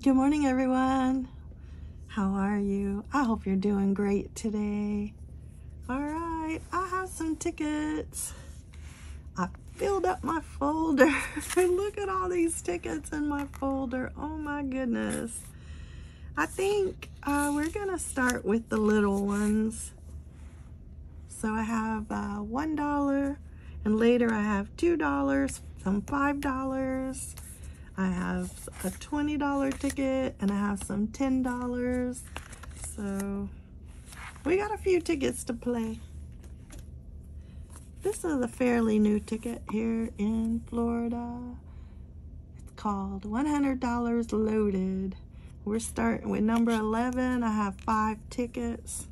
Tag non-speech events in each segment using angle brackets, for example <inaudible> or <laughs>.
Good morning, everyone. How are you? I hope you're doing great today. All right, I have some tickets. I filled up my folder. <laughs> Look at all these tickets in my folder. Oh my goodness. I think uh, we're gonna start with the little ones. So I have uh, $1 and later I have $2, some $5. I have a $20 ticket and I have some $10. So we got a few tickets to play. This is a fairly new ticket here in Florida. It's called $100 Loaded. We're starting with number 11. I have five tickets.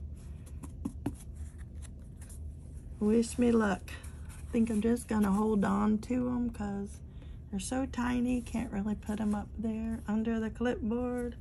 Wish me luck. I think I'm just gonna hold on to them because they're so tiny. Can't really put them up there under the clipboard.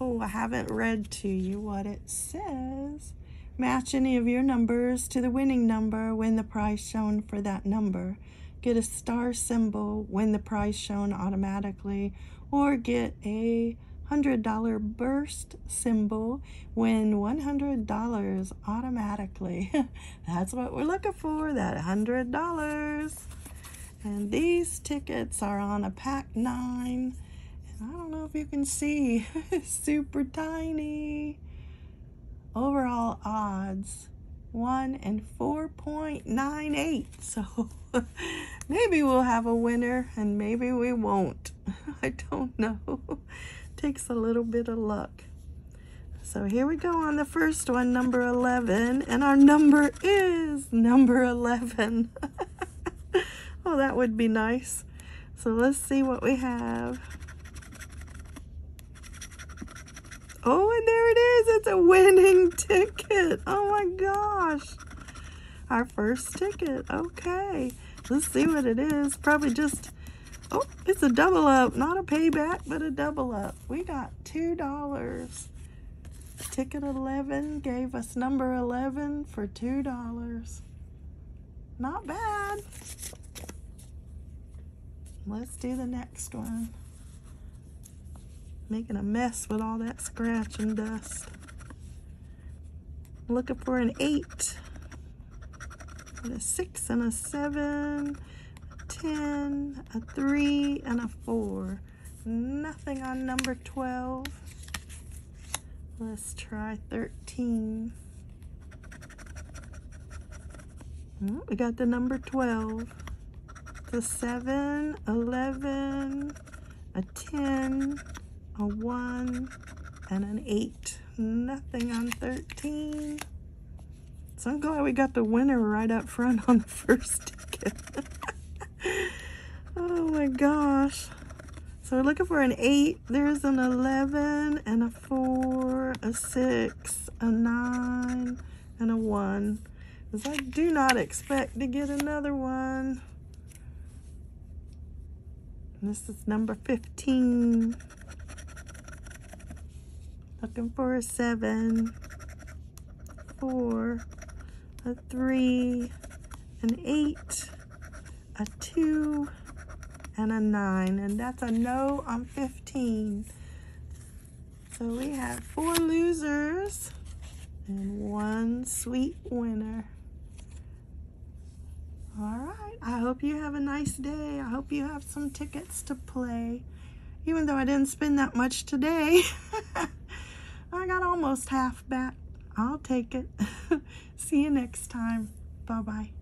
Oh, I haven't read to you what it says. Match any of your numbers to the winning number, win the prize shown for that number. Get a star symbol, win the prize shown automatically, or get a $100 burst symbol, win $100 automatically. <laughs> That's what we're looking for, that $100. And these tickets are on a pack nine. And I don't know if you can see, <laughs> super tiny. Overall odds, one and 4.98. So <laughs> maybe we'll have a winner and maybe we won't. I don't know takes a little bit of luck. So here we go on the first one, number 11, and our number is number 11. <laughs> oh, that would be nice. So let's see what we have. Oh, and there it is. It's a winning ticket. Oh my gosh. Our first ticket. Okay. Let's see what it is. Probably just Oh, it's a double up, not a payback, but a double up. We got $2. Ticket 11 gave us number 11 for $2. Not bad. Let's do the next one. Making a mess with all that scratch and dust. Looking for an 8. a 6 and a 7 10, a 3, and a 4. Nothing on number 12. Let's try 13. Oh, we got the number 12. The 7, 11, a 10, a 1, and an 8. Nothing on 13. So I'm glad we got the winner right up front on the <laughs> first ticket. My gosh. So we're looking for an 8. There's an 11 and a 4, a 6, a 9, and a 1. Because I do not expect to get another one. This is number 15. Looking for a 7, 4, a 3, an 8, a 2, and a 9. And that's a no on 15. So we have four losers and one sweet winner. All right. I hope you have a nice day. I hope you have some tickets to play. Even though I didn't spend that much today. <laughs> I got almost half back. I'll take it. <laughs> See you next time. Bye-bye.